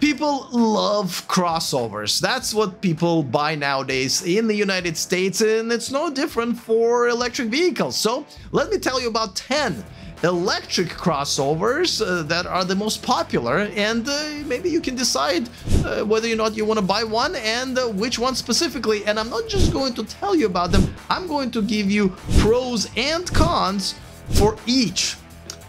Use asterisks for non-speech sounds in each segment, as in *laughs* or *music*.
People love crossovers. That's what people buy nowadays in the United States, and it's no different for electric vehicles. So, let me tell you about 10 electric crossovers uh, that are the most popular, and uh, maybe you can decide uh, whether or not you want to buy one and uh, which one specifically. And I'm not just going to tell you about them, I'm going to give you pros and cons for each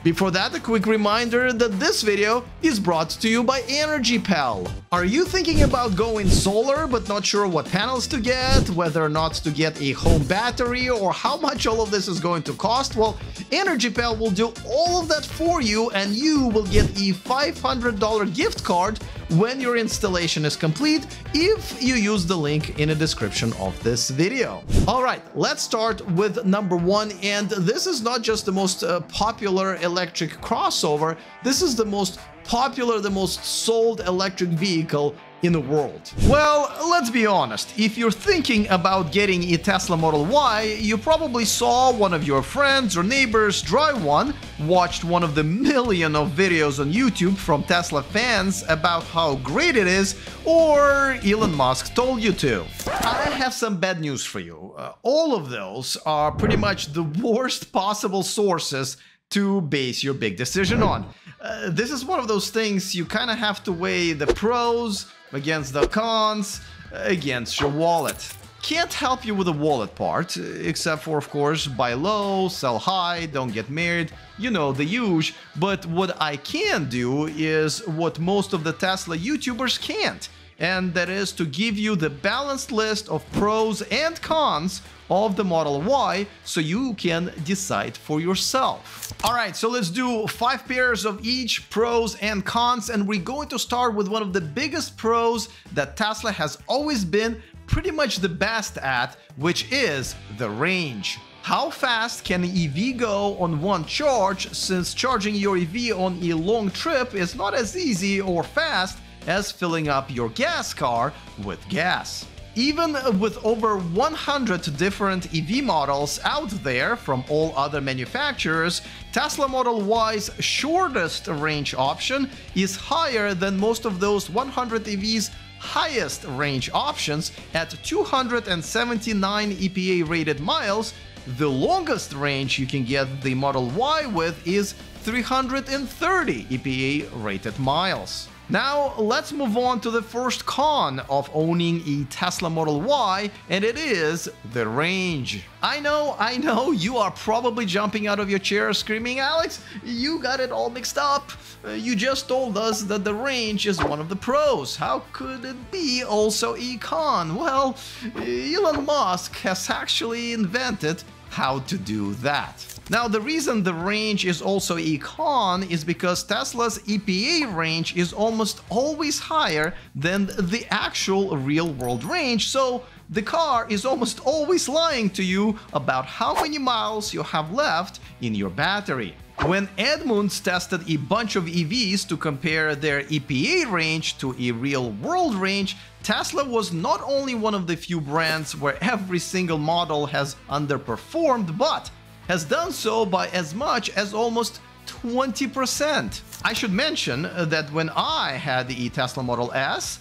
before that, a quick reminder that this video is brought to you by EnergyPal. Are you thinking about going solar but not sure what panels to get, whether or not to get a home battery, or how much all of this is going to cost? Well, EnergyPal will do all of that for you and you will get a $500 gift card when your installation is complete if you use the link in the description of this video. Alright, let's start with number one and this is not just the most uh, popular electric crossover, this is the most popular, the most sold electric vehicle in the world? Well, let's be honest, if you're thinking about getting a Tesla Model Y, you probably saw one of your friends or neighbors drive one, watched one of the million of videos on YouTube from Tesla fans about how great it is, or Elon Musk told you to. I have some bad news for you. Uh, all of those are pretty much the *laughs* worst possible sources to base your big decision on. Uh, this is one of those things you kind of have to weigh the pros against the cons, against your wallet. Can't help you with the wallet part, except for, of course, buy low, sell high, don't get married, you know, the huge. But what I can do is what most of the Tesla YouTubers can't and that is to give you the balanced list of pros and cons of the Model Y so you can decide for yourself. Alright, so let's do five pairs of each pros and cons and we're going to start with one of the biggest pros that Tesla has always been pretty much the best at, which is the range. How fast can an EV go on one charge since charging your EV on a long trip is not as easy or fast as filling up your gas car with gas. Even with over 100 different EV models out there from all other manufacturers, Tesla Model Y's shortest range option is higher than most of those 100 EVs highest range options at 279 EPA rated miles. The longest range you can get the Model Y with is 330 EPA rated miles. Now, let's move on to the first con of owning a Tesla Model Y, and it is the range. I know, I know, you are probably jumping out of your chair screaming, Alex, you got it all mixed up. Uh, you just told us that the range is one of the pros. How could it be also a con? Well, Elon Musk has actually invented how to do that. Now, the reason the range is also a con is because Tesla's EPA range is almost always higher than the actual real-world range, so the car is almost always lying to you about how many miles you have left in your battery. When Edmunds tested a bunch of EVs to compare their EPA range to a real-world range, Tesla was not only one of the few brands where every single model has underperformed, but has done so by as much as almost 20%. I should mention that when I had the Tesla Model S,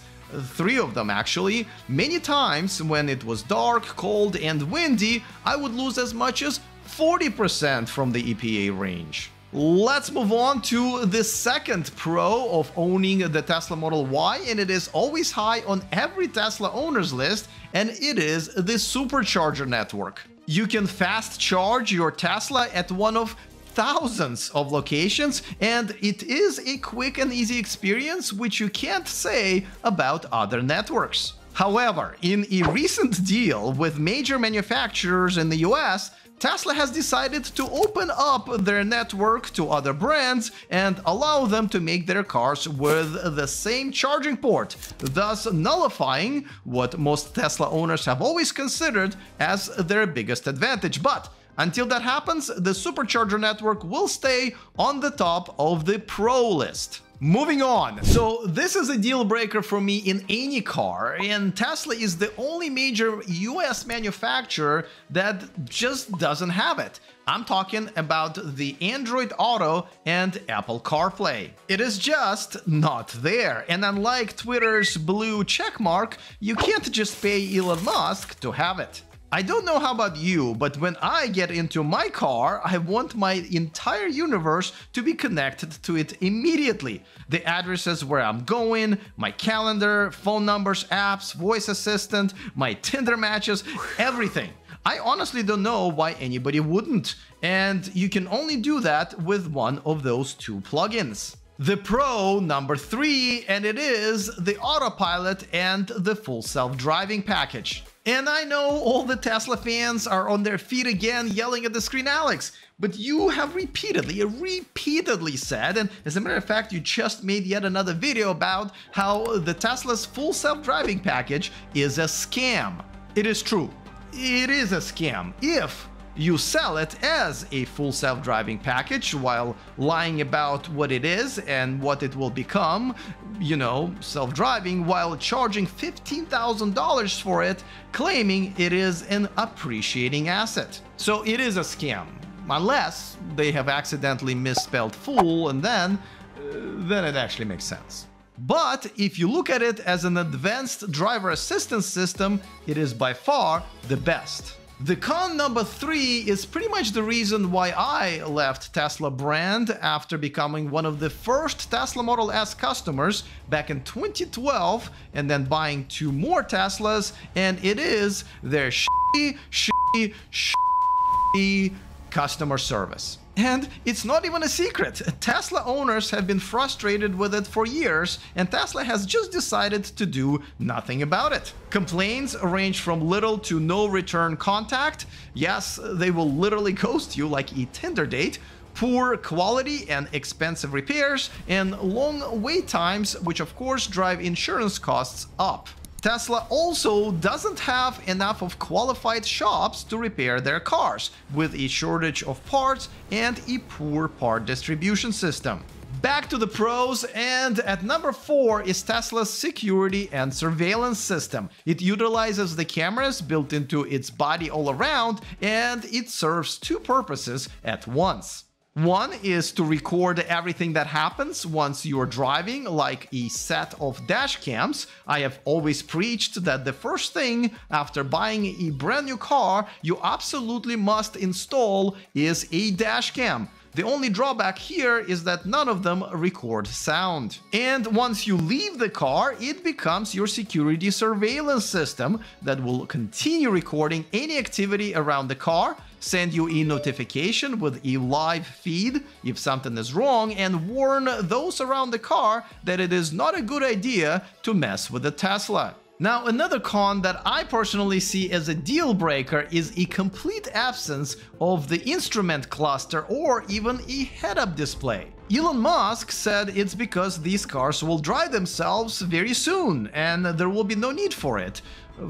three of them actually, many times when it was dark, cold and windy, I would lose as much as 40% from the EPA range. Let's move on to the second pro of owning the Tesla Model Y, and it is always high on every Tesla owner's list, and it is the supercharger network. You can fast charge your Tesla at one of thousands of locations and it is a quick and easy experience which you can't say about other networks. However, in a recent deal with major manufacturers in the US, Tesla has decided to open up their network to other brands and allow them to make their cars with the same charging port, thus nullifying what most Tesla owners have always considered as their biggest advantage. But until that happens, the supercharger network will stay on the top of the pro list. Moving on. So this is a deal breaker for me in any car and Tesla is the only major US manufacturer that just doesn't have it. I'm talking about the Android Auto and Apple CarPlay. It is just not there. And unlike Twitter's blue checkmark, you can't just pay Elon Musk to have it. I don't know how about you, but when I get into my car, I want my entire universe to be connected to it immediately. The addresses where I'm going, my calendar, phone numbers, apps, voice assistant, my Tinder matches, everything. I honestly don't know why anybody wouldn't, and you can only do that with one of those two plugins the Pro number 3, and it is the Autopilot and the Full Self-Driving package. And I know all the Tesla fans are on their feet again yelling at the screen, Alex, but you have repeatedly, repeatedly said, and as a matter of fact, you just made yet another video about how the Tesla's full self-driving package is a scam. It is true. It is a scam if you sell it as a full self-driving package while lying about what it is and what it will become, you know, self-driving, while charging $15,000 for it, claiming it is an appreciating asset. So it is a scam, unless they have accidentally misspelled fool and then, uh, then it actually makes sense. But if you look at it as an advanced driver assistance system, it is by far the best. The con number three is pretty much the reason why I left Tesla brand after becoming one of the first Tesla Model S customers back in 2012 and then buying two more Teslas and it is their shitty, shitty, shitty customer service. And it's not even a secret. Tesla owners have been frustrated with it for years, and Tesla has just decided to do nothing about it. Complaints range from little to no return contact. Yes, they will literally ghost you like a Tinder date. Poor quality and expensive repairs, and long wait times, which of course drive insurance costs up. Tesla also doesn't have enough of qualified shops to repair their cars, with a shortage of parts and a poor part distribution system. Back to the pros, and at number 4 is Tesla's security and surveillance system. It utilizes the cameras built into its body all around, and it serves two purposes at once. One is to record everything that happens once you're driving, like a set of dash cams. I have always preached that the first thing after buying a brand new car you absolutely must install is a dash cam. The only drawback here is that none of them record sound. And once you leave the car, it becomes your security surveillance system that will continue recording any activity around the car, send you a notification with a live feed if something is wrong, and warn those around the car that it is not a good idea to mess with the Tesla. Now, another con that I personally see as a deal breaker is a complete absence of the instrument cluster or even a head-up display. Elon Musk said it's because these cars will drive themselves very soon and there will be no need for it.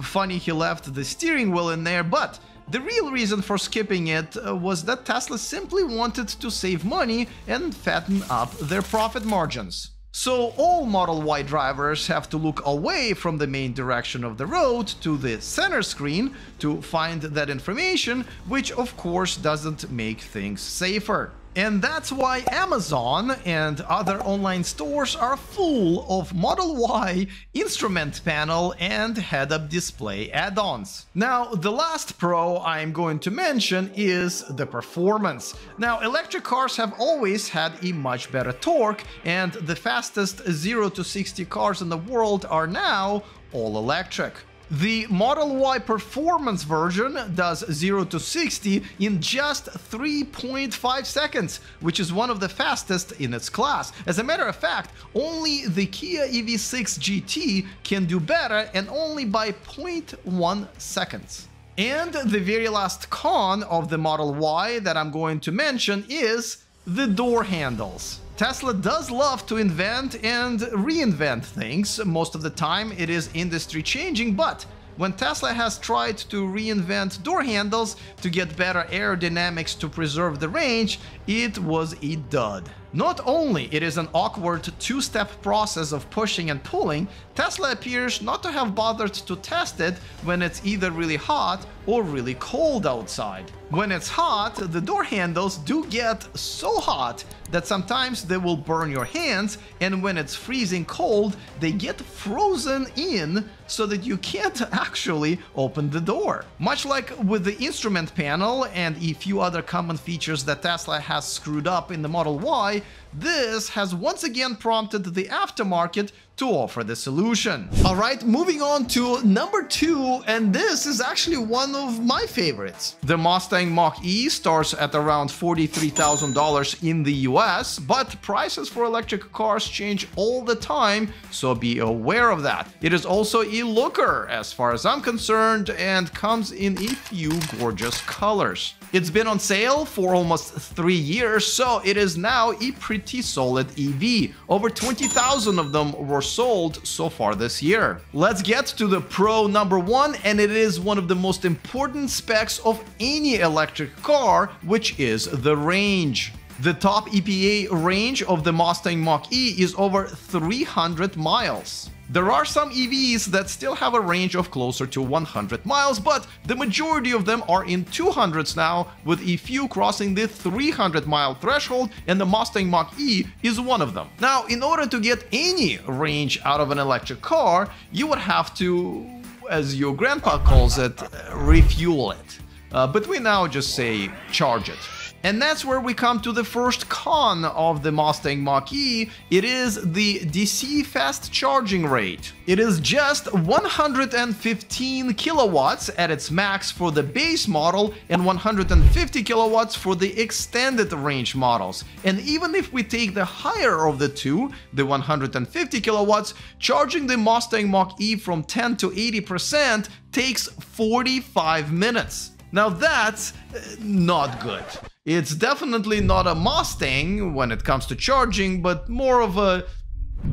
Funny he left the steering wheel in there, but the real reason for skipping it uh, was that Tesla simply wanted to save money and fatten up their profit margins. So all Model Y drivers have to look away from the main direction of the road to the center screen to find that information, which of course doesn't make things safer. And that's why Amazon and other online stores are full of Model Y instrument panel and head-up display add-ons. Now, the last pro I'm going to mention is the performance. Now, electric cars have always had a much better torque, and the fastest 0 to 60 cars in the world are now all electric. The Model Y performance version does 0 to 60 in just 3.5 seconds, which is one of the fastest in its class. As a matter of fact, only the Kia EV6 GT can do better and only by 0.1 seconds. And the very last con of the Model Y that I'm going to mention is the door handles. Tesla does love to invent and reinvent things. Most of the time it is industry changing, but when Tesla has tried to reinvent door handles to get better aerodynamics to preserve the range, it was a dud. Not only it is an awkward two-step process of pushing and pulling, Tesla appears not to have bothered to test it when it's either really hot or really cold outside. When it's hot, the door handles do get so hot that sometimes they will burn your hands, and when it's freezing cold, they get frozen in so that you can't *laughs* actually open the door. Much like with the instrument panel and a few other common features that Tesla has screwed up in the Model Y, this has once again prompted the aftermarket to offer the solution. Alright, moving on to number two, and this is actually one of my favorites. The Mustang Mach-E starts at around $43,000 in the US, but prices for electric cars change all the time, so be aware of that. It is also a looker as far as I'm concerned and comes in a few gorgeous colors. It's been on sale for almost three years, so it is now a pretty solid EV. Over 20,000 of them were sold so far this year. Let's get to the Pro number one, and it is one of the most important specs of any electric car, which is the range. The top EPA range of the Mustang Mach-E is over 300 miles. There are some EVs that still have a range of closer to 100 miles, but the majority of them are in 200s now, with a few crossing the 300 mile threshold, and the Mustang Mach-E is one of them. Now, in order to get any range out of an electric car, you would have to, as your grandpa calls it, refuel it. Uh, but we now just say charge it. And that's where we come to the first con of the Mustang Mach-E, it is the DC fast charging rate. It is just 115 kilowatts at its max for the base model and 150 kilowatts for the extended range models. And even if we take the higher of the two, the 150 kilowatts, charging the Mustang Mach-E from 10 to 80% takes 45 minutes. Now that's uh, not good. It's definitely not a Mustang when it comes to charging, but more of a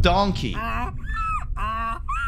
donkey.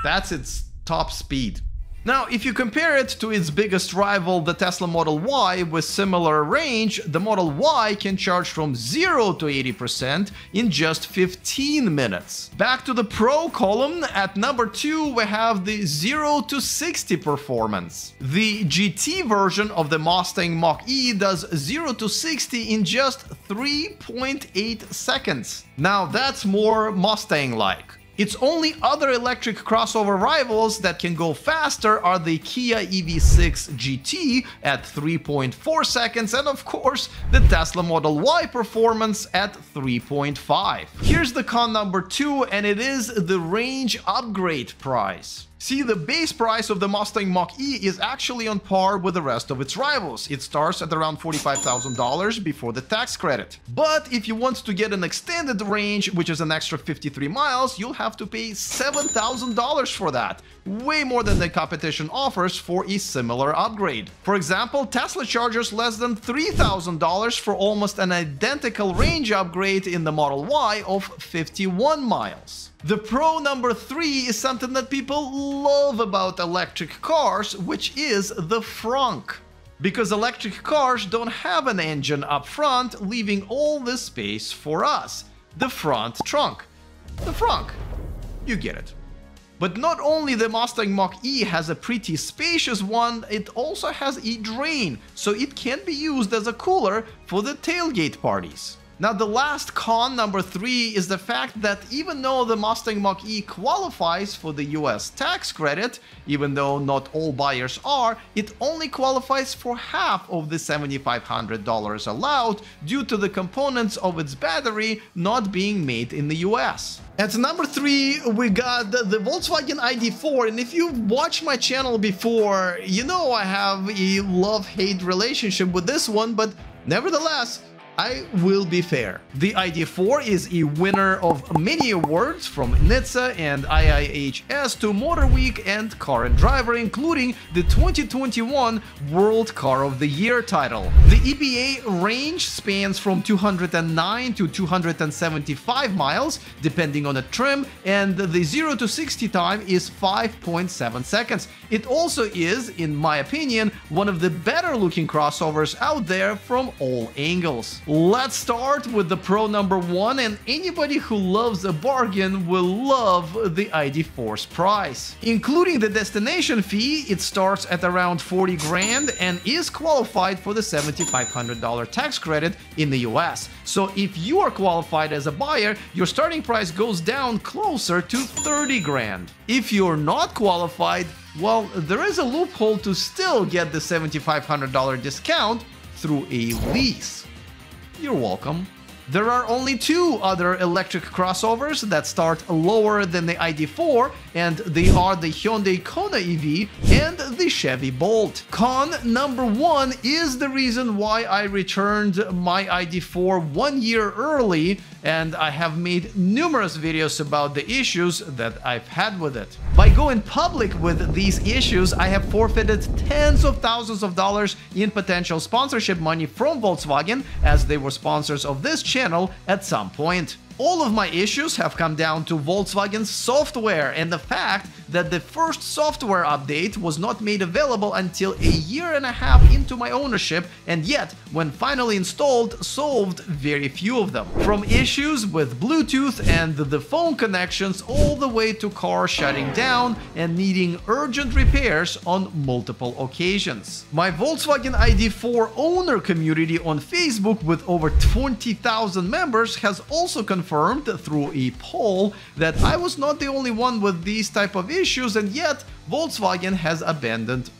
That's its top speed. Now, if you compare it to its biggest rival, the Tesla Model Y, with similar range, the Model Y can charge from 0 to 80% in just 15 minutes. Back to the Pro column, at number 2 we have the 0 to 60 performance. The GT version of the Mustang Mach-E does 0 to 60 in just 3.8 seconds. Now that's more Mustang-like. Its only other electric crossover rivals that can go faster are the Kia EV6 GT at 3.4 seconds and of course the Tesla Model Y performance at 3.5. Here's the con number 2 and it is the range upgrade price. See, the base price of the Mustang Mach-E is actually on par with the rest of its rivals. It starts at around $45,000 before the tax credit. But if you want to get an extended range, which is an extra 53 miles, you'll have to pay $7,000 for that. Way more than the competition offers for a similar upgrade. For example, Tesla charges less than $3,000 for almost an identical range upgrade in the Model Y of 51 miles. The pro number three is something that people love about electric cars, which is the frunk. Because electric cars don't have an engine up front, leaving all the space for us. The front trunk. The frunk. You get it. But not only the Mustang Mach-E has a pretty spacious one, it also has a drain, so it can be used as a cooler for the tailgate parties. Now the last con, number three, is the fact that even though the Mustang Mach-E qualifies for the US tax credit, even though not all buyers are, it only qualifies for half of the $7,500 allowed due to the components of its battery not being made in the US. At number three, we got the, the Volkswagen ID4, and if you've watched my channel before, you know I have a love-hate relationship with this one, but nevertheless, I will be fair. The ID4 is a winner of many awards from NHTSA and IIHS to Motor Week and Car and Driver, including the 2021 World Car of the Year title. The EPA range spans from 209 to 275 miles, depending on the trim, and the 0 to 60 time is 5.7 seconds. It also is, in my opinion, one of the better looking crossovers out there from all angles. Let's start with the Pro number one, and anybody who loves a bargain will love the ID4's price. Including the destination fee, it starts at around 40 grand and is qualified for the $7,500 tax credit in the US. So if you are qualified as a buyer, your starting price goes down closer to 30 grand. If you're not qualified, well, there is a loophole to still get the $7,500 discount through a lease. You're welcome. There are only two other electric crossovers that start lower than the ID4, and they are the Hyundai Kona EV and the Chevy Bolt. Con number one is the reason why I returned my ID4 one year early, and I have made numerous videos about the issues that I've had with it. By going public with these issues, I have forfeited tens of thousands of dollars in potential sponsorship money from Volkswagen, as they were sponsors of this channel at some point. All of my issues have come down to Volkswagen's software and the fact that the first software update was not made available until a year and a half into my ownership and yet, when finally installed, solved very few of them. From issues with Bluetooth and the phone connections all the way to car shutting down and needing urgent repairs on multiple occasions. My Volkswagen ID4 owner community on Facebook with over 20,000 members has also confirmed confirmed through a poll that I was not the only one with these type of issues and yet Volkswagen has abandoned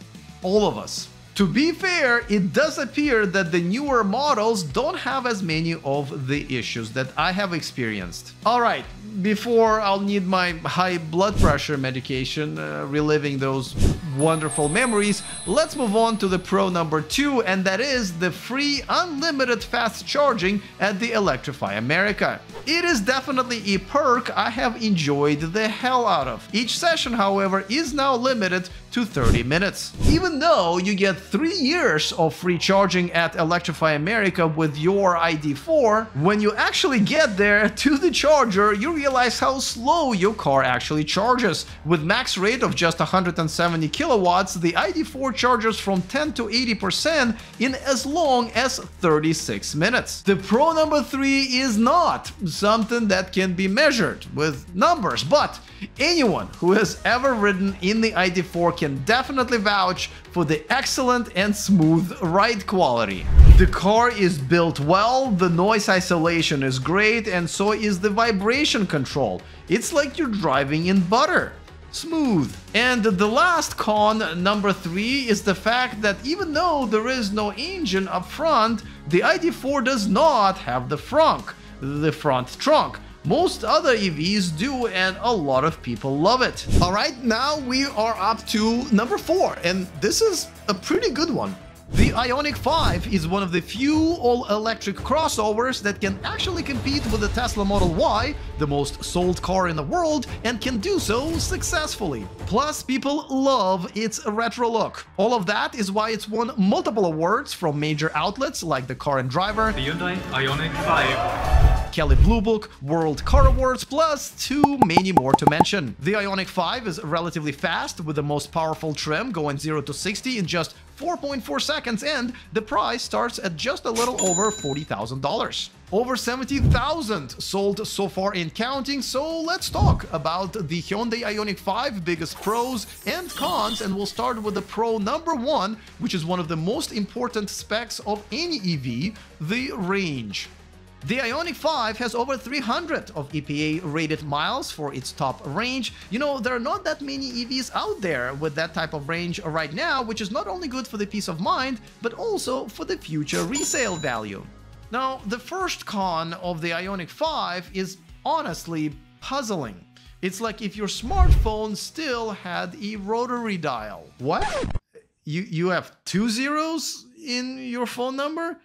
all of us. To be fair, it does appear that the newer models don't have as many of the issues that I have experienced. Alright, before I'll need my high blood pressure medication, uh, reliving those wonderful memories, let's move on to the pro number two, and that is the free unlimited fast charging at the Electrify America. It is definitely a perk I have enjoyed the hell out of. Each session, however, is now limited to 30 minutes. Even though you get 3 years of free charging at Electrify America with your ID4, when you actually get there to the charger, you realize how slow your car actually charges. With max rate of just 170 kilowatts, the ID4 charges from 10 to 80% in as long as 36 minutes. The Pro number 3 is not something that can be measured with numbers, but anyone who has ever ridden in the ID4 can definitely vouch for the excellent and smooth ride quality. The car is built well, the noise isolation is great, and so is the vibration control. It's like you're driving in butter smooth. And the last con, number three, is the fact that even though there is no engine up front, the ID4 does not have the frunk, the front trunk. Most other EVs do and a lot of people love it. All right, now we are up to number four and this is a pretty good one. The Ioniq 5 is one of the few all-electric crossovers that can actually compete with the Tesla Model Y, the most sold car in the world, and can do so successfully. Plus, people love its retro look. All of that is why it's won multiple awards from major outlets like the Car and Driver, the Hyundai Ioniq 5, Kelley Blue Book, World Car Awards, plus too many more to mention. The Ioniq 5 is relatively fast with the most powerful trim going 0 to 60 in just 4.4 seconds and the price starts at just a little over $40,000. Over 70,000 sold so far in counting, so let's talk about the Hyundai Ioniq 5 biggest pros and cons and we'll start with the pro number one, which is one of the most important specs of any EV, the range. The Ioniq 5 has over 300 of EPA rated miles for its top range. You know, there are not that many EVs out there with that type of range right now, which is not only good for the peace of mind, but also for the future resale value. Now, the first con of the Ioniq 5 is honestly puzzling. It's like if your smartphone still had a rotary dial. What? You, you have two zeros in your phone number?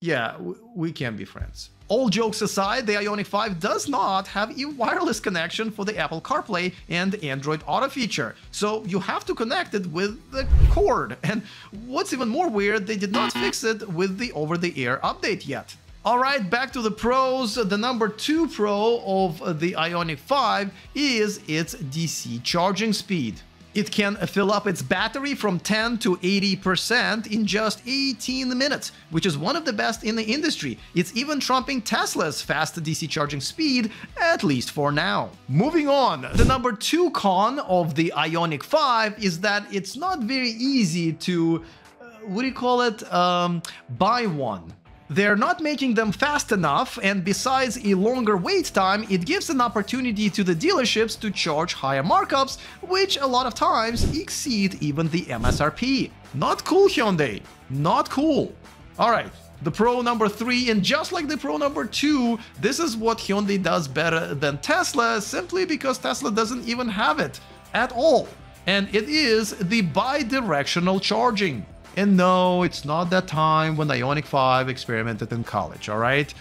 Yeah, we can be friends. All jokes aside, the Ioniq 5 does not have a wireless connection for the Apple CarPlay and Android Auto feature, so you have to connect it with the cord. And what's even more weird, they did not fix it with the over-the-air update yet. Alright, back to the pros. The number 2 pro of the Ioniq 5 is its DC charging speed. It can fill up its battery from 10 to 80% in just 18 minutes, which is one of the best in the industry. It's even trumping Tesla's fast DC charging speed, at least for now. Moving on, the number two con of the Ioniq 5 is that it's not very easy to, uh, what do you call it, um, buy one. They're not making them fast enough, and besides a longer wait time, it gives an opportunity to the dealerships to charge higher markups, which a lot of times exceed even the MSRP. Not cool, Hyundai. Not cool. Alright, the Pro number 3, and just like the Pro number 2, this is what Hyundai does better than Tesla, simply because Tesla doesn't even have it at all. And it is the bi-directional charging. And no, it's not that time when Ioniq 5 experimented in college, alright?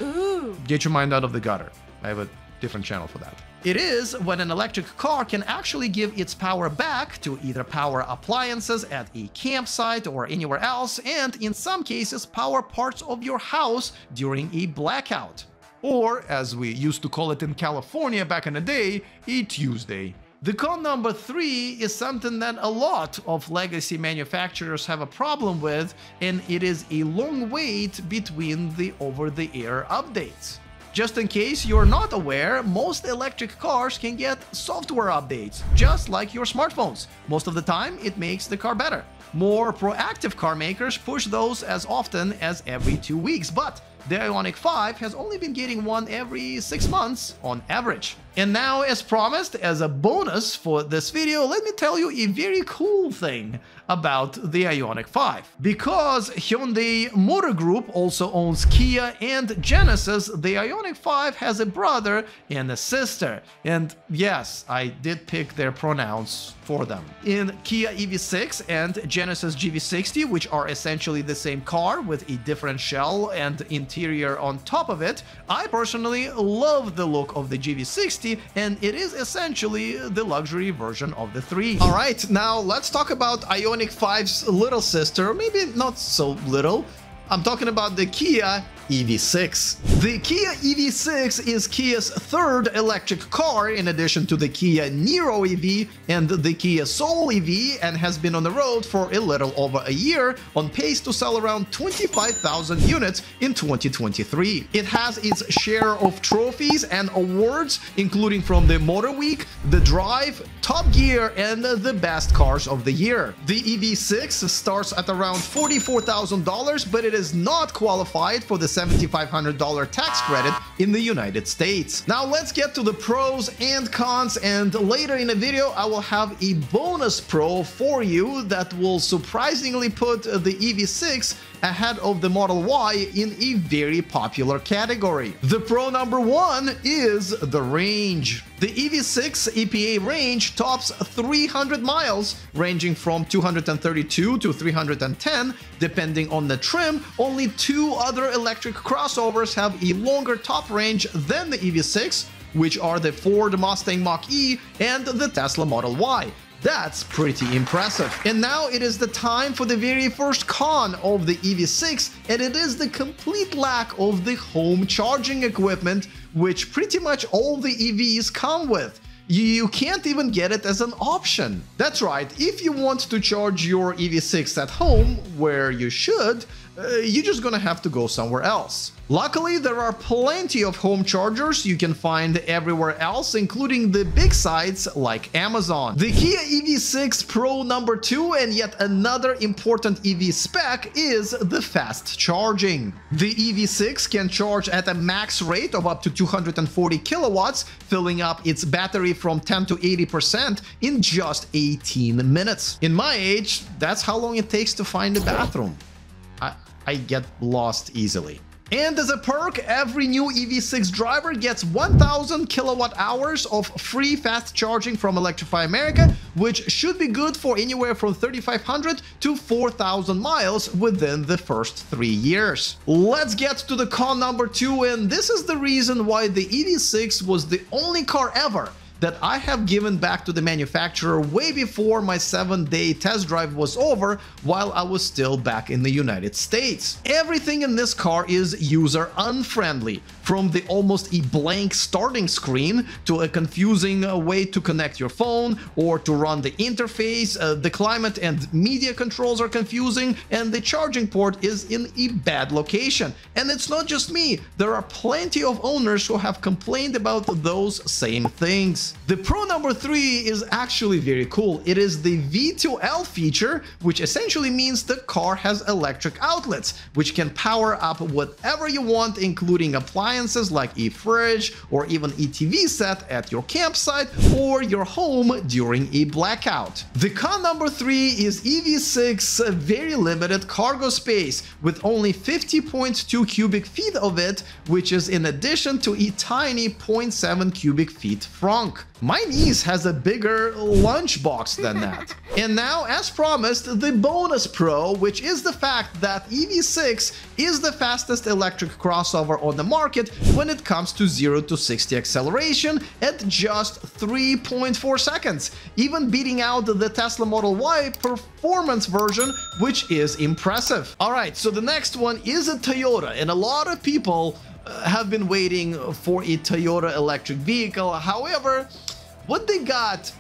Get your mind out of the gutter. I have a different channel for that. It is when an electric car can actually give its power back to either power appliances at a campsite or anywhere else, and in some cases power parts of your house during a blackout. Or, as we used to call it in California back in the day, a Tuesday. The con number three is something that a lot of legacy manufacturers have a problem with, and it is a long wait between the over-the-air updates. Just in case you're not aware, most electric cars can get software updates, just like your smartphones. Most of the time, it makes the car better. More proactive car makers push those as often as every two weeks, but the Ioniq 5 has only been getting one every 6 months on average. And now, as promised, as a bonus for this video, let me tell you a very cool thing about the Ioniq 5. Because Hyundai Motor Group also owns Kia and Genesis, the Ioniq 5 has a brother and a sister. And yes, I did pick their pronouns for them. In Kia EV6 and Genesis GV60, which are essentially the same car with a different shell and interior on top of it, I personally love the look of the GV60 and it is essentially the luxury version of the 3. Alright, now let's talk about Ioniq 5's little sister, maybe not so little, I'm talking about the Kia EV6. The Kia EV6 is Kia's third electric car in addition to the Kia Niro EV and the Kia Soul EV and has been on the road for a little over a year on pace to sell around 25,000 units in 2023. It has its share of trophies and awards including from the Motor Week, the Drive, Top Gear and the best cars of the year. The EV6 starts at around $44,000 but it is not qualified for the 75 $500 tax credit in the United States. Now let's get to the pros and cons and later in the video I will have a bonus pro for you that will surprisingly put the EV6 ahead of the Model Y in a very popular category. The pro number one is the range. The EV6 EPA range tops 300 miles, ranging from 232 to 310, depending on the trim. Only two other electric crossovers have a longer top range than the EV6, which are the Ford Mustang Mach-E and the Tesla Model Y. That's pretty impressive. And now it is the time for the very first con of the EV6, and it is the complete lack of the home charging equipment, which pretty much all the EVs come with you can't even get it as an option. That's right, if you want to charge your EV6 at home, where you should, uh, you're just gonna have to go somewhere else. Luckily, there are plenty of home chargers you can find everywhere else, including the big sites like Amazon. The Kia EV6 Pro number 2 and yet another important EV spec is the fast charging. The EV6 can charge at a max rate of up to 240 kilowatts, filling up its battery from 10 to 80% in just 18 minutes. In my age, that's how long it takes to find a bathroom. I, get lost easily. And as a perk, every new EV6 driver gets 1000 kilowatt hours of free fast charging from Electrify America, which should be good for anywhere from 3500 to 4000 miles within the first three years. Let's get to the con number two, and this is the reason why the EV6 was the only car ever that I have given back to the manufacturer way before my 7-day test drive was over while I was still back in the United States. Everything in this car is user unfriendly, from the almost a blank starting screen to a confusing uh, way to connect your phone or to run the interface. Uh, the climate and media controls are confusing and the charging port is in a bad location. And it's not just me, there are plenty of owners who have complained about those same things. The Pro number 3 is actually very cool. It is the V2L feature, which essentially means the car has electric outlets, which can power up whatever you want, including appliances like a fridge or even a TV set at your campsite or your home during a blackout. The con number 3 is EV6 very limited cargo space with only 50.2 cubic feet of it, which is in addition to a tiny 0.7 cubic feet frunk. My niece has a bigger lunchbox than that. *laughs* and now, as promised, the bonus pro, which is the fact that EV6 is the fastest electric crossover on the market when it comes to 0 to 60 acceleration at just 3.4 seconds, even beating out the Tesla Model Y performance version, which is impressive. Alright, so the next one is a Toyota, and a lot of people uh, have been waiting for a Toyota electric vehicle. However, what they got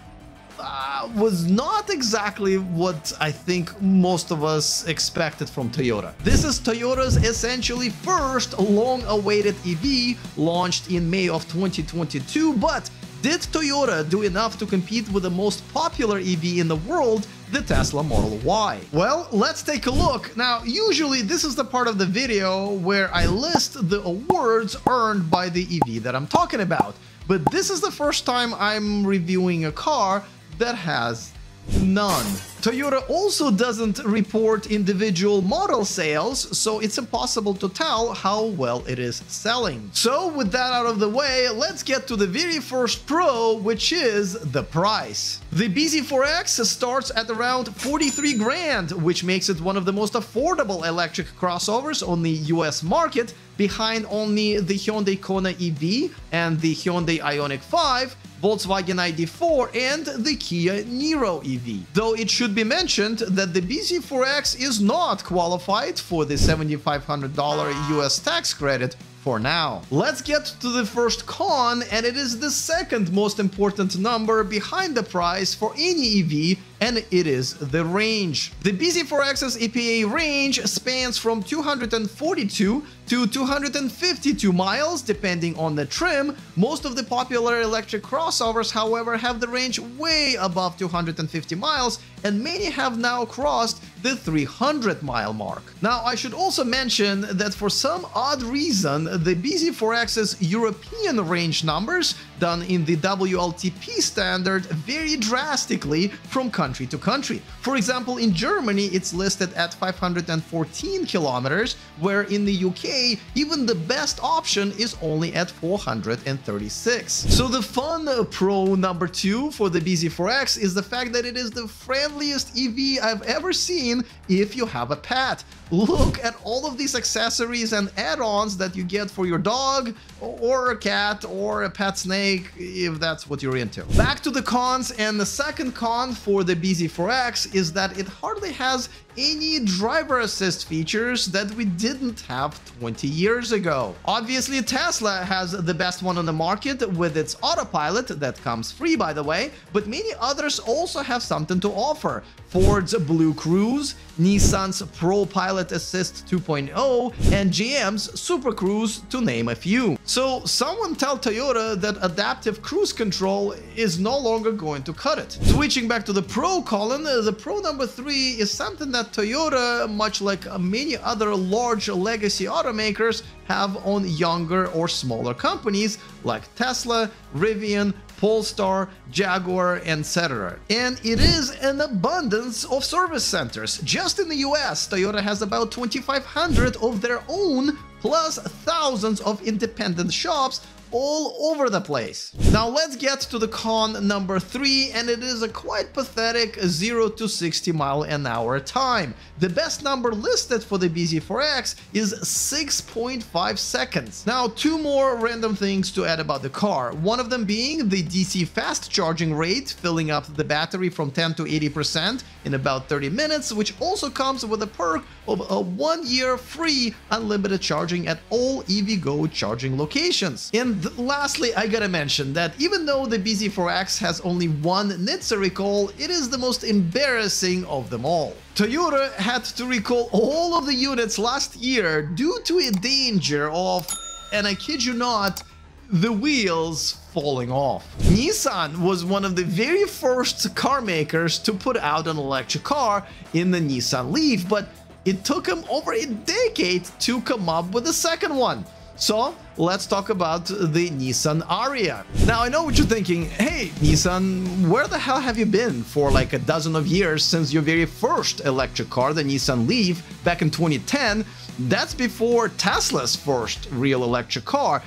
uh, was not exactly what I think most of us expected from Toyota. This is Toyota's essentially first long-awaited EV launched in May of 2022, but did Toyota do enough to compete with the most popular EV in the world, the Tesla Model Y? Well, let's take a look. Now, usually this is the part of the video where I list the awards earned by the EV that I'm talking about but this is the first time I'm reviewing a car that has none. Toyota also doesn't report individual model sales, so it's impossible to tell how well it is selling. So with that out of the way, let's get to the very first pro, which is the price. The BZ4X starts at around 43 grand, which makes it one of the most affordable electric crossovers on the US market, behind only the Hyundai Kona EV and the Hyundai Ioniq 5, Volkswagen ID4 and the Kia Niro EV. Though it should be mentioned that the BZ4X is not qualified for the $7,500 US tax credit for now. Let's get to the first con, and it is the second most important number behind the price for any EV, and it is the range. The BZ4X's EPA range spans from 242 to 252 miles, depending on the trim. Most of the popular electric crossovers, however, have the range way above 250 miles, and many have now crossed the 300 mile mark. Now, I should also mention that for some odd reason, the BZ4X's European range numbers, done in the WLTP standard, vary drastically from country to country. For example, in Germany, it's listed at 514 kilometers, where in the UK, even the best option is only at 436. So the fun pro number two for the BZ4X is the fact that it is the friendliest EV I've ever seen if you have a pet. Look at all of these accessories and add-ons that you get for your dog or a cat or a pet snake if that's what you're into. Back to the cons and the second con for the BZ4X is that it hardly has any driver assist features that we didn't have 20 years ago. Obviously, Tesla has the best one on the market with its autopilot that comes free by the way, but many others also have something to offer. Ford's Blue Cruise, Nissan's Pro Pilot Assist 2.0, and GM's Super Cruise to name a few. So someone tell Toyota that adaptive cruise control is no longer going to cut it. Switching back to the Pro column, the Pro number 3 is something that Toyota, much like uh, many other large legacy automakers, have on younger or smaller companies like Tesla, Rivian, Polestar, Jaguar, etc. And it is an abundance of service centers. Just in the US, Toyota has about 2,500 of their own, plus thousands of independent shops all over the place. Now let's get to the con number three, and it is a quite pathetic 0 to 60 mile an hour time. The best number listed for the BZ4X is 6.5 seconds. Now, two more random things to add about the car. One of them being the DC fast charging rate, filling up the battery from 10 to 80% in about 30 minutes, which also comes with a perk of a one year free unlimited charging at all EVgo charging locations. And lastly, I gotta mention that even though the BZ4X has only one NHTSA recall, it is the most embarrassing of them all. Toyota had to recall all of the units last year due to a danger of, and I kid you not, the wheels falling off. Nissan was one of the very first car makers to put out an electric car in the Nissan Leaf, but it took them over a decade to come up with the second one. So let's talk about the Nissan Ariya. Now I know what you're thinking, hey Nissan, where the hell have you been for like a dozen of years since your very first electric car, the Nissan Leaf, back in 2010? That's before Tesla's first real electric car.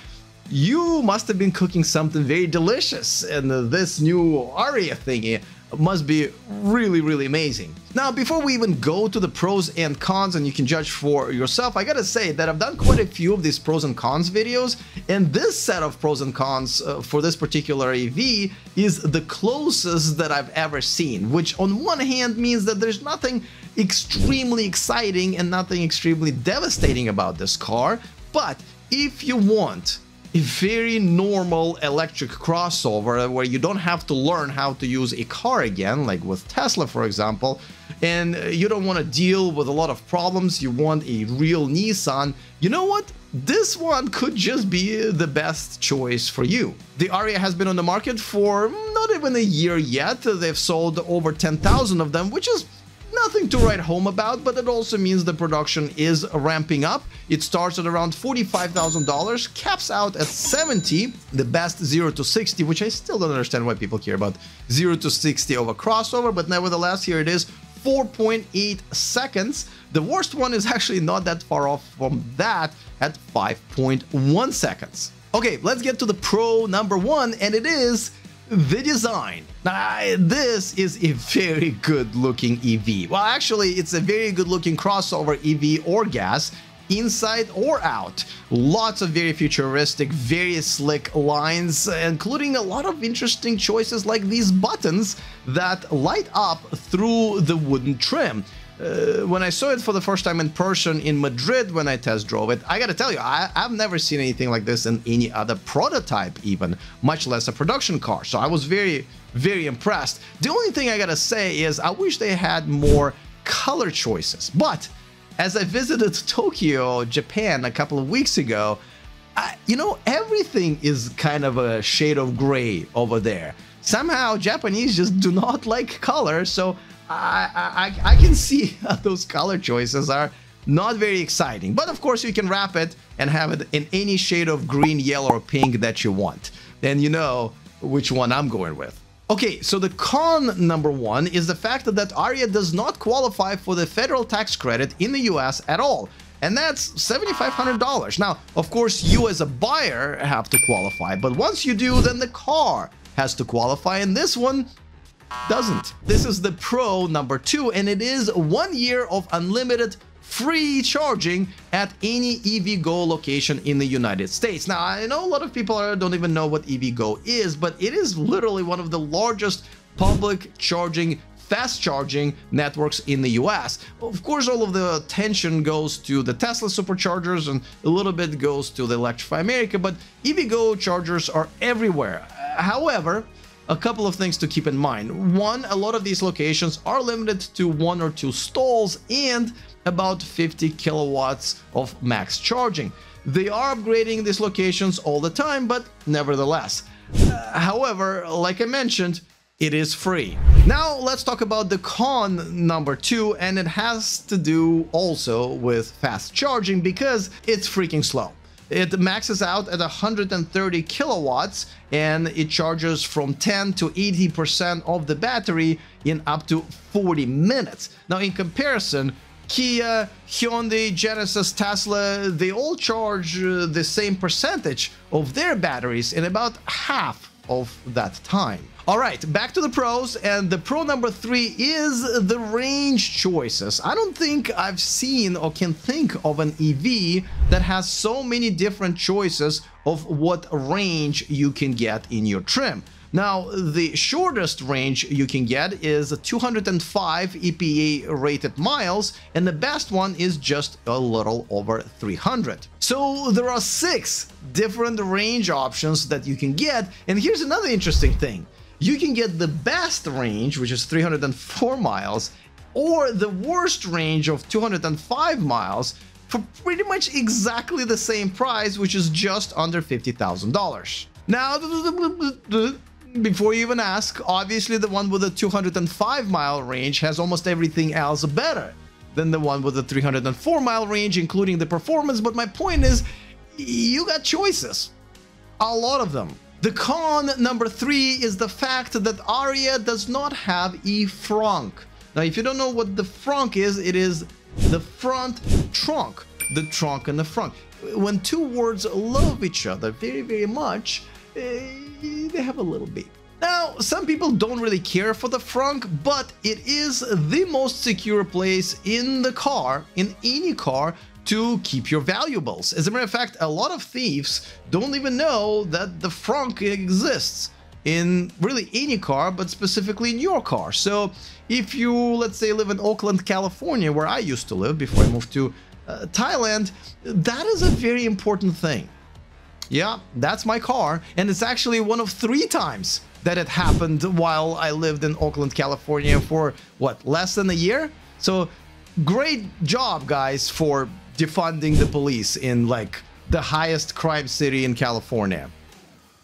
You must have been cooking something very delicious in this new Ariya thingy must be really, really amazing. Now, before we even go to the pros and cons and you can judge for yourself, I gotta say that I've done quite a few of these pros and cons videos, and this set of pros and cons uh, for this particular EV is the closest that I've ever seen, which on one hand means that there's nothing extremely exciting and nothing extremely devastating about this car, but if you want a very normal electric crossover where you don't have to learn how to use a car again, like with Tesla, for example, and you don't want to deal with a lot of problems, you want a real Nissan, you know what? This one could just be the best choice for you. The Ariya has been on the market for not even a year yet. They've sold over 10,000 of them, which is Nothing to write home about, but it also means the production is ramping up. It starts at around $45,000, caps out at 70, the best 0 to 60, which I still don't understand why people care about 0 to 60 of a crossover, but nevertheless, here it is, 4.8 seconds. The worst one is actually not that far off from that at 5.1 seconds. Okay, let's get to the pro number one, and it is the design. This is a very good looking EV. Well, actually, it's a very good looking crossover EV or gas inside or out. Lots of very futuristic, very slick lines, including a lot of interesting choices like these buttons that light up through the wooden trim. Uh, when I saw it for the first time in person in Madrid when I test drove it, I gotta tell you, I, have never seen anything like this in any other prototype even, much less a production car. So I was very, very impressed. The only thing I gotta say is I wish they had more color choices. But as I visited Tokyo, Japan a couple of weeks ago, I, you know, everything is kind of a shade of gray over there. Somehow Japanese just do not *laughs* like color, so I, I, I can see *laughs* those color choices are not very exciting. But of course, you can wrap it and have it in any shade of green, yellow, or pink that you want. Then you know which one I'm going with. Okay, so the con number one is the fact that Ariya does not qualify for the federal tax credit in the US at all. And that's $7,500. Now, of course, you as a buyer have to qualify, but once you do, then the car has to qualify, and this one doesn't. This is the Pro number two, and it is one year of unlimited free charging at any EVgo location in the United States. Now, I know a lot of people don't even know what EVgo is, but it is literally one of the largest public charging fast charging networks in the US. Of course, all of the attention goes to the Tesla superchargers and a little bit goes to the Electrify America, but EVgo chargers are everywhere. However, a couple of things to keep in mind. One, a lot of these locations are limited to one or two stalls and about 50 kilowatts of max charging. They are upgrading these locations all the time, but nevertheless. Uh, however, like I mentioned, it is free. Now let's talk about the con number two, and it has to do also with fast charging because it's freaking slow. It maxes out at 130 kilowatts and it charges from 10 to 80% of the battery in up to 40 minutes. Now, in comparison, Kia, Hyundai, Genesis, Tesla, they all charge uh, the same percentage of their batteries in about half of that time. All right, back to the pros, and the pro number three is the range choices. I don't think I've seen or can think of an EV that has so many different choices of what range you can get in your trim. Now, the shortest range you can get is 205 EPA rated miles, and the best one is just a little over 300. So there are six different range options that you can get, and here's another interesting thing you can get the best range, which is 304 miles, or the worst range of 205 miles for pretty much exactly the same price, which is just under $50,000. Now, before you even ask, obviously the one with the 205 mile range has almost everything else better than the one with the 304 mile range, including the performance, but my point is, you got choices. A lot of them. The con number three is the fact that Ariya does not have e frunk. Now, if you don't know what the frunk is, it is the front trunk, the trunk and the front. When two words love each other very, very much, uh, they have a little beep. Now, some people don't really care for the frunk, but it is the most secure place in the car, in any car, to keep your valuables. As a matter of fact, a lot of thieves don't even know that the frunk exists in really any car, but specifically in your car. So if you, let's say, live in Oakland, California, where I used to live before I moved to uh, Thailand, that is a very important thing. Yeah, that's my car, and it's actually one of three times that it happened while I lived in Oakland, California for, what, less than a year? So great job, guys, for defunding the police in like the highest crime city in California.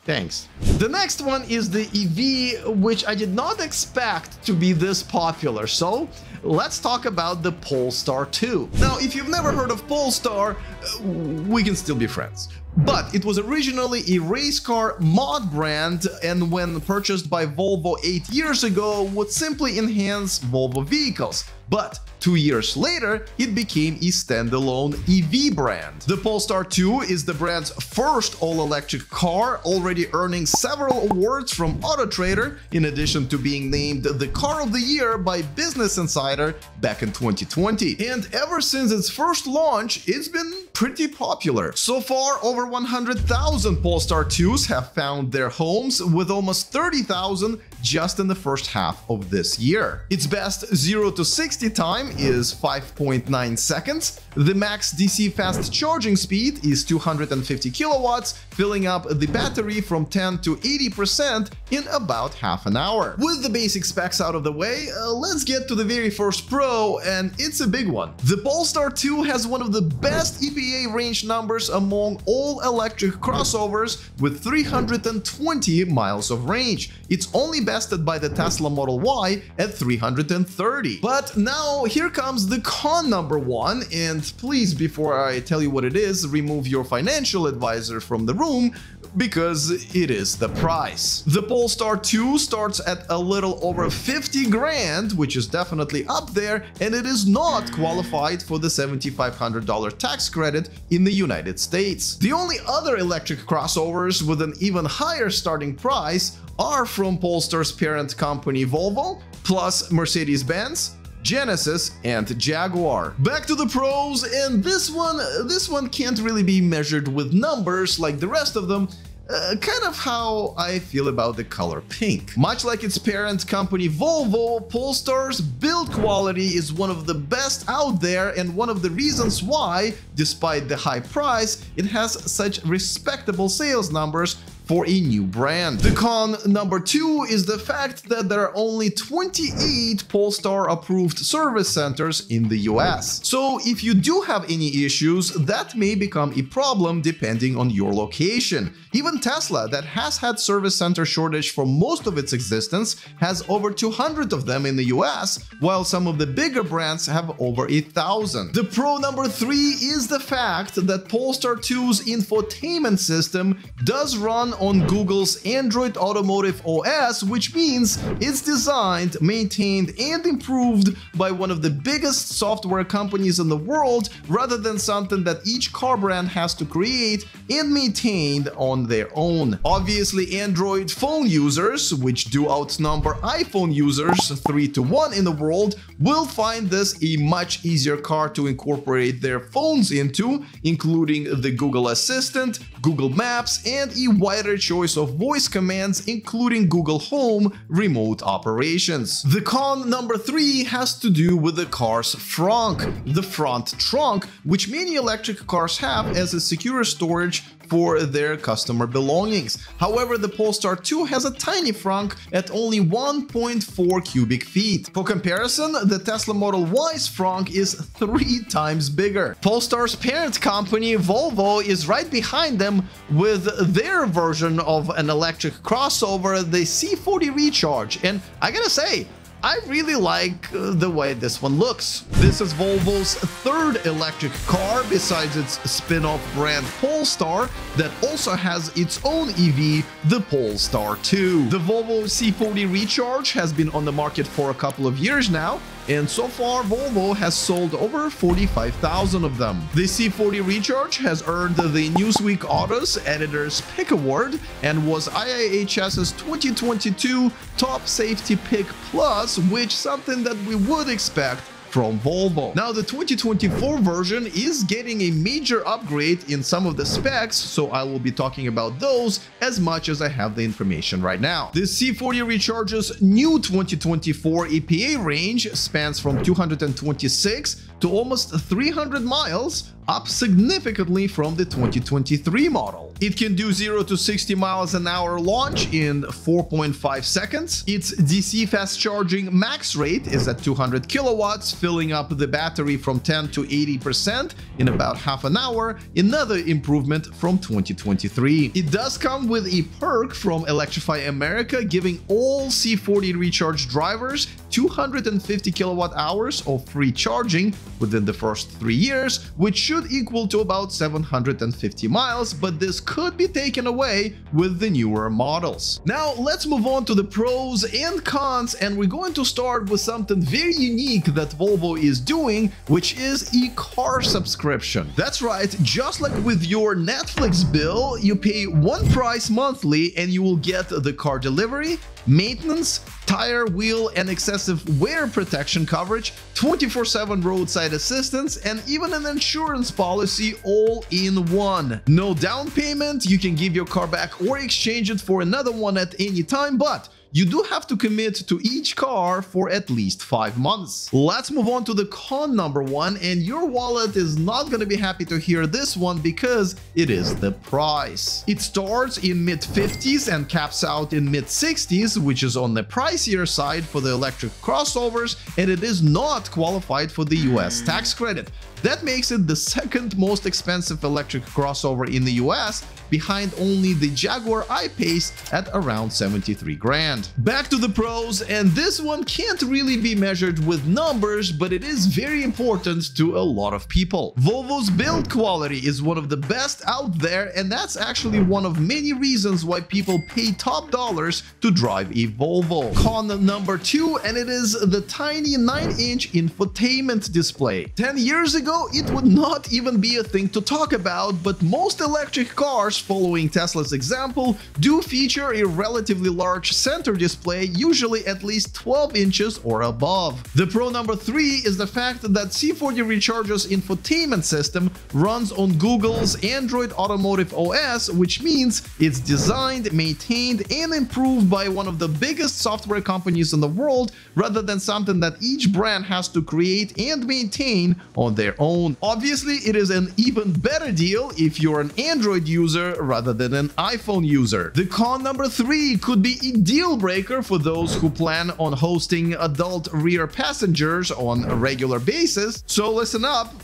Thanks. The next one is the EV, which I did not expect to be this popular. So let's talk about the Polestar 2. Now, if you've never heard of Polestar, uh, we can still be friends. But it was originally a race car mod brand and when purchased by Volvo 8 years ago would simply enhance Volvo vehicles. But Two years later, it became a standalone EV brand. The Polestar 2 is the brand's first all-electric car, already earning several awards from Autotrader, in addition to being named the Car of the Year by Business Insider back in 2020. And ever since its first launch, it's been pretty popular. So far, over 100,000 Polestar 2s have found their homes, with almost 30,000 just in the first half of this year. Its best 0 to 60 time is 5.9 seconds. The max DC fast charging speed is 250 kilowatts, filling up the battery from 10 to 80% in about half an hour. With the basic specs out of the way, uh, let's get to the very first pro, and it's a big one. The Polestar 2 has one of the best EPA range numbers among all electric crossovers with 320 miles of range. It's only bested by the Tesla Model Y at 330. But now here comes the con number one, and please, before I tell you what it is, remove your financial advisor from the room because it is the price. The Polestar 2 starts at a little over 50 grand, which is definitely up there, and it is not qualified for the $7,500 tax credit in the United States. The only other electric crossovers with an even higher starting price are from Polestar's parent company Volvo, plus Mercedes-Benz, Genesis and Jaguar. Back to the pros, and this one, this one can't really be measured with numbers like the rest of them, uh, kind of how I feel about the color pink. Much like its parent company Volvo, Polestar's build quality is one of the best out there and one of the reasons why, despite the high price, it has such respectable sales numbers for a new brand. The con number two is the fact that there are only 28 Polestar approved service centers in the US. So if you do have any issues, that may become a problem depending on your location. Even Tesla, that has had service center shortage for most of its existence, has over 200 of them in the US, while some of the bigger brands have over a thousand. The pro number three is the fact that Polestar 2's infotainment system does run on Google's Android Automotive OS, which means it's designed, maintained, and improved by one of the biggest software companies in the world rather than something that each car brand has to create and maintain on their own. Obviously, Android phone users, which do outnumber iPhone users 3 to 1 in the world, will find this a much easier car to incorporate their phones into, including the Google Assistant, Google Maps, and a wider choice of voice commands, including Google Home remote operations. The con number 3 has to do with the car's frunk, the front trunk, which many electric cars have as a secure storage for their customer belongings. However, the Polestar 2 has a tiny frunk at only 1.4 cubic feet. For comparison, the Tesla Model Y's frunk is three times bigger. Polestar's parent company, Volvo, is right behind them with their version of an electric crossover, the C40 Recharge. And I gotta say, I really like uh, the way this one looks. This is Volvo's third electric car besides its spin-off brand Polestar that also has its own EV, the Polestar 2. The Volvo C40 Recharge has been on the market for a couple of years now and so far Volvo has sold over 45,000 of them. The C40 Recharge has earned the Newsweek Autos Editor's Pick Award and was IIHS's 2022 Top Safety Pick Plus, which something that we would expect from Volvo. Now the 2024 version is getting a major upgrade in some of the specs, so I will be talking about those as much as I have the information right now. The C40 Recharge's new 2024 EPA range spans from 226 to almost 300 miles, up significantly from the 2023 model. It can do 0 to 60 miles an hour launch in 4.5 seconds. Its DC fast charging max rate is at 200 kilowatts, filling up the battery from 10 to 80% in about half an hour, another improvement from 2023. It does come with a perk from Electrify America, giving all C40 Recharge drivers 250 kilowatt hours of free charging within the first three years, which should equal to about 750 miles, but this could be taken away with the newer models. Now let's move on to the pros and cons and we're going to start with something very unique that Volvo is doing, which is e car subscription. That's right, just like with your Netflix bill, you pay one price monthly and you will get the car delivery, maintenance, tire, wheel, and excessive wear protection coverage, 24-7 roadside assistance, and even an insurance policy all in one. No down payment, you can give your car back or exchange it for another one at any time, but you do have to commit to each car for at least 5 months. Let's move on to the con number 1 and your wallet is not gonna be happy to hear this one because it is the price. It starts in mid 50s and caps out in mid 60s which is on the pricier side for the electric crossovers and it is not qualified for the US tax credit. That makes it the second most expensive electric crossover in the US, behind only the Jaguar I-Pace at around 73 grand. Back to the pros, and this one can't really be measured with numbers, but it is very important to a lot of people. Volvo's build quality is one of the best out there, and that's actually one of many reasons why people pay top dollars to drive a Volvo. Con number two, and it is the tiny 9-inch infotainment display. 10 years ago, ago, it would not even be a thing to talk about, but most electric cars, following Tesla's example, do feature a relatively large center display, usually at least 12 inches or above. The pro number 3 is the fact that C40 Recharge's infotainment system runs on Google's Android Automotive OS, which means it's designed, maintained, and improved by one of the biggest software companies in the world, rather than something that each brand has to create and maintain on their own. Obviously, it is an even better deal if you're an Android user rather than an iPhone user. The con number three could be a deal breaker for those who plan on hosting adult rear passengers on a regular basis. So listen up,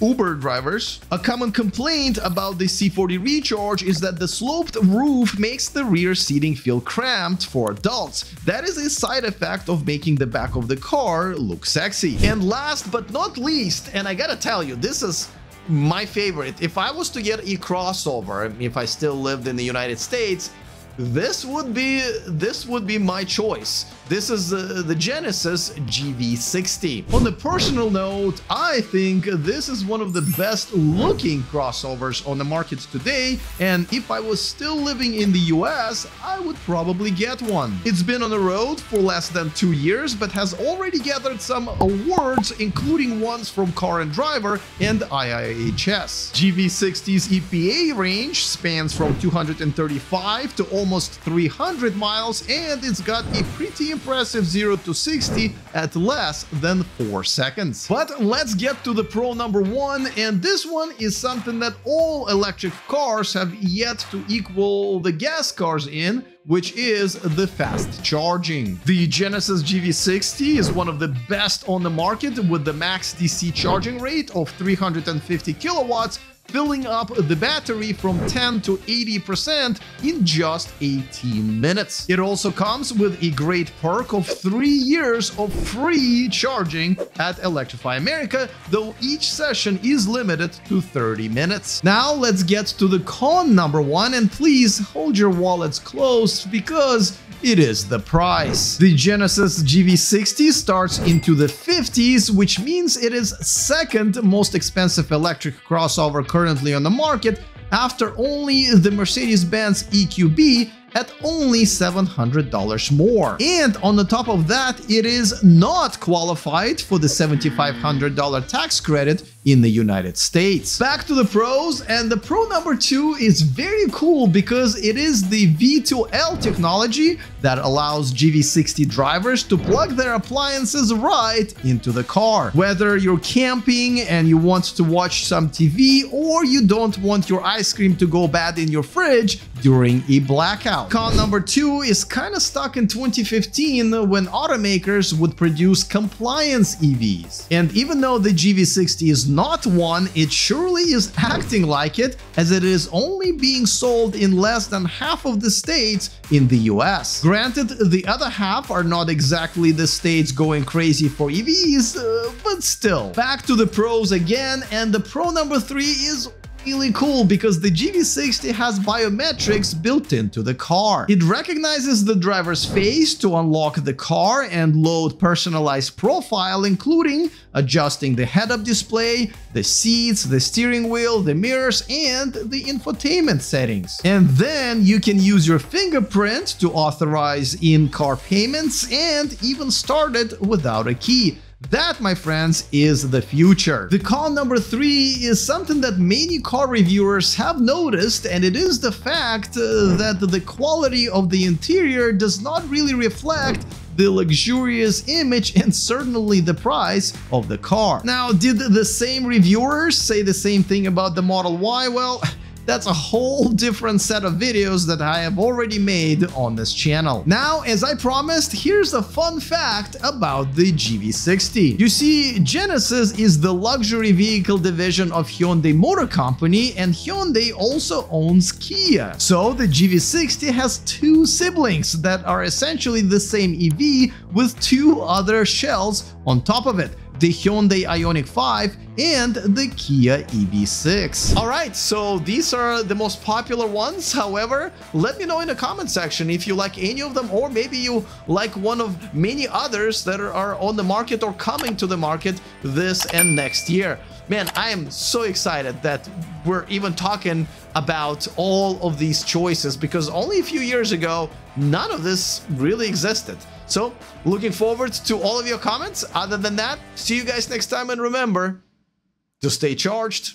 Uber drivers. A common complaint about the C40 Recharge is that the sloped roof makes the rear seating feel cramped for adults. That is a side effect of making the back of the car look sexy. And last but not least, and I gotta tell you, this is my favorite. If I was to get a crossover, if I still lived in the United States, this would be this would be my choice. This is uh, the Genesis GV60. On a personal note, I think this is one of the best looking crossovers on the market today, and if I was still living in the US, I would probably get one. It's been on the road for less than two years, but has already gathered some awards, including ones from Car and Driver and IIHS. GV60's EPA range spans from 235 to almost 300 miles, and it's got a pretty impressive 0 to 60 at less than 4 seconds. But let's get to the pro number 1, and this one is something that all electric cars have yet to equal the gas cars in, which is the fast charging. The Genesis GV60 is one of the best on the market with the max DC charging rate of 350 kilowatts filling up the battery from 10 to 80% in just 18 minutes. It also comes with a great perk of 3 years of free charging at Electrify America, though each session is limited to 30 minutes. Now let's get to the con number 1 and please hold your wallets closed because it is the price. The Genesis GV60 starts into the 50s, which means it is second most expensive electric crossover currently on the market after only the Mercedes-Benz EQB at only $700 more. And on the top of that, it is not qualified for the $7,500 tax credit in the United States. Back to the pros, and the pro number two is very cool because it is the V2L technology that allows GV60 drivers to plug their appliances right into the car. Whether you're camping and you want to watch some TV or you don't want your ice cream to go bad in your fridge during a blackout. Con number two is kind of stuck in 2015 when automakers would produce compliance EVs. And even though the GV60 is not one, it surely is acting like it as it is only being sold in less than half of the states in the US. Granted, the other half are not exactly the states going crazy for EVs, uh, but still. Back to the pros again, and the pro number three is really cool because the GV60 has biometrics built into the car. It recognizes the driver's face to unlock the car and load personalized profile, including adjusting the head-up display, the seats, the steering wheel, the mirrors, and the infotainment settings. And then you can use your fingerprint to authorize in-car payments and even start it without a key. That, my friends, is the future. The con number three is something that many car reviewers have noticed, and it is the fact uh, that the quality of the interior does not really reflect the luxurious image and certainly the price of the car. Now, did the same reviewers say the same thing about the Model Y? Well, that's a whole different set of videos that I have already made on this channel. Now, as I promised, here's a fun fact about the GV60. You see, Genesis is the luxury vehicle division of Hyundai Motor Company and Hyundai also owns Kia. So the GV60 has two siblings that are essentially the same EV with two other shells on top of it the Hyundai Ioniq 5 and the Kia EV6. All right, so these are the most popular ones. However, let me know in the comment section if you like any of them or maybe you like one of many others that are on the market or coming to the market this and next year. Man, I am so excited that we're even talking about all of these choices because only a few years ago, none of this really existed. So, looking forward to all of your comments. Other than that, see you guys next time and remember to stay charged.